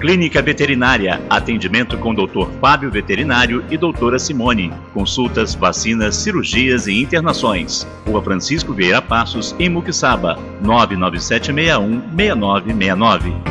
Clínica Veterinária, atendimento com Dr. Fábio Veterinário e doutora Simone. Consultas, vacinas, cirurgias e internações. Rua Francisco Vieira Passos, em Muquissaba, 99761 6969.